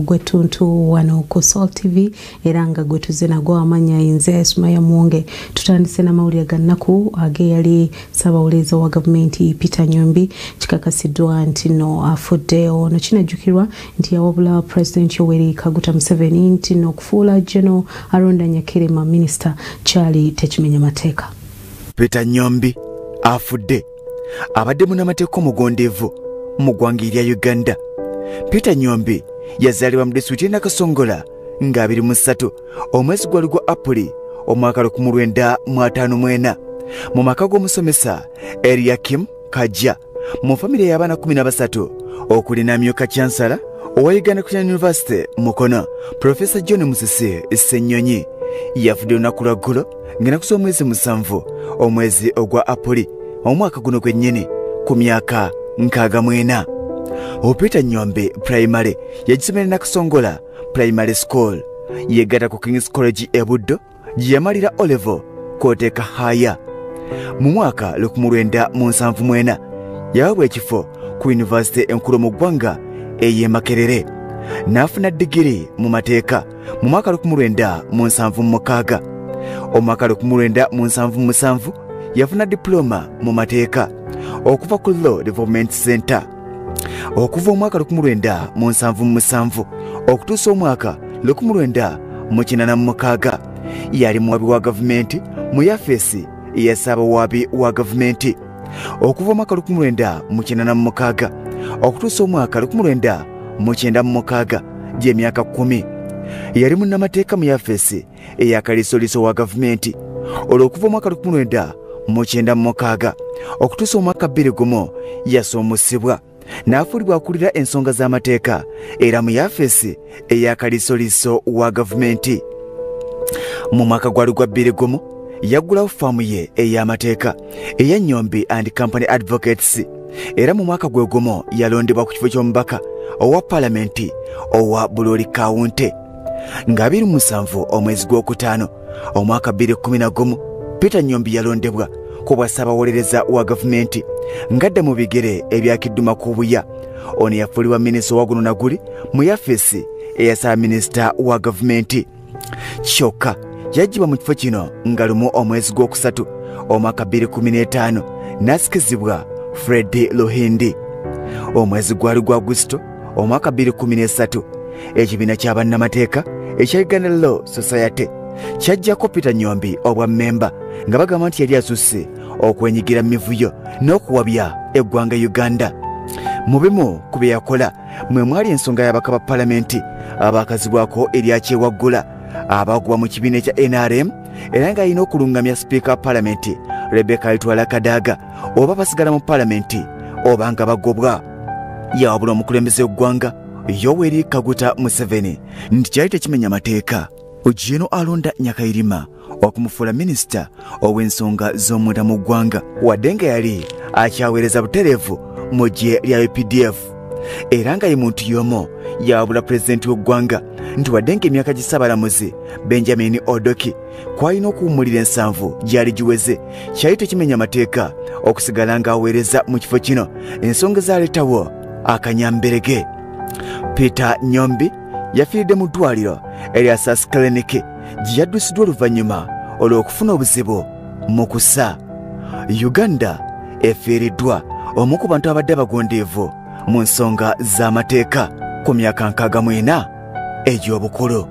gwettuntu wano ku sol tv era nga gwe tuze nagwo amanya nze sumaya muwonge. Tutandise n'amawulire ga nnaku age yali ssaabawuliriza wa gavumenti peter nyombi kikakasiddwa nti no afudde ono kinajjukirwa nti yawabula president yoweri kaguta museveni nti no okufuula general aronda nyakirima minisita kyali tekimenya mateeka. Peter nyombi afudde. Abadde munamateeka omugondeevu mu ggwanga erya uganda. Peter nyombi yazaalibwa mu disitulikiti e nakasongola nga 23 omwezi gwali gwa apuli omwaka 1954 mu maka g'omusomesa eriakim kajja. Mu famire y'abaana 13 okuli namyuka kyansala owa uganda christian university mukono. Profesa john musisi ssennyonyi yafudde olunaku lwa ggulo ng'enaku z'omwezi musanvu omwezi ogwa apuli omwaka guno gwennyini ku myaka 64 opeter nyombe primary yagisomera nakasongola primary school. Yegatta ku kings college e buddo gye yamalira olevo kwoteeka haya mu mwaka 1974 yawabwa ekifo ku yunivasite enkulu mu ggwanga ey'e makerere. N'afuna digiri mu mateeka mu mwaka 1976 omwaka 1977 yafuna diploma mu mateeka okuva ku law development center okuva omwaka 1977 okutuusa omwaka 1986 yali muwabi wa gavumenti mu yafeesi eya ssaabawaabi wa gavumenti. Okuva omwaka 1996 okutuusa omwaka 1996 gy'emyaka 1 yali munnamateeka mu yafeesi eyakalisoliso wa gavumenti. Olwokuva omwaka 1996 okutuusa omwaka 21 yasoomusibwa n'afuulibwa akulira ensonga z'amateeka era mu yafeesi eyakalisoliso wa gavumenti. Mu mwaka gwali gwa 21 yaggulawo faamu ye ey'amateeka eya nyombi and company advocates era mu mwaka gwe gumu yalondebwa ku kifo ky'omubaka owa palamenti owa buloli kawunte. Nga 27 omwezi gw'okutaano omwaka 2011 peter nyombi yalondebwa ku bwa ssaabawolereza wa gavumenti. Ng'adda mu bigere ebyakidduma ku buya. Ono yafuulibwa minisita owa guno naguli mu yafeesi eya ssaabaminisita wa gavumenti. Kyokka yaggyibwa mu kifo kino nga lumu omwezi gw'okusatu omwaka 2015 n'asikizibwa fredi luhindi. Omwezi gwali gwa agusito omwaka 2013 ekibiina ky'abannamateeka ekya uganda law society kyajjako peter nyombi obwa mmemba nga bagamba nti yali asusse okwenyigira mivuyo n'okuwabya eggwanga uganda. Mu bimu ku bye yakola mwe mwali ensonga y'abaka ba palamenti abaakazibwako eryakyewaggula abaagubwa mu kibiina ekya nrm era ng'alina okulungamya sipiika wa palamenti rebeka litwala kadaaga oba basigala mu palamenti oba nga bagobwa. Yawabula omukulembeze w'eggwanga yoweri kaguta museveni nti kyali tekimenya mateeka ojeno alonda nyakayirima okumufuula minisita ow'ensonga z'omunda mu ggwanga. Wadde nga yali akyaweereza butereevu mu gye lya updf era nga ye muntu y'omu yawabula pulezidenti w'eggwanga. Nti wadde ng'emyaka gisaabalamuzi benjamin odoki kwalina okuwummulira ensanvu gyali giweze kyali tekimenya mateeka okusigala ng'aweereza mu kifo kino. Ensonga zaaleetawo akanyamberege. Peter nyombi yafiiridde mu ddwaliro erya sas clinic gye yaddusiddwa oluvannyuma olw'okufuna obuzibu mu kusa uganda efiiriddwa omu ku bantu abadde abagondeevu mu nsonga z'amateeka ku myaka 64 egy'obukulu